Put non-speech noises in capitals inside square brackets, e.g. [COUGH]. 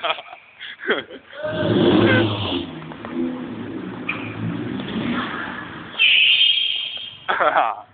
Ha [LAUGHS] [LAUGHS] ha. [LAUGHS]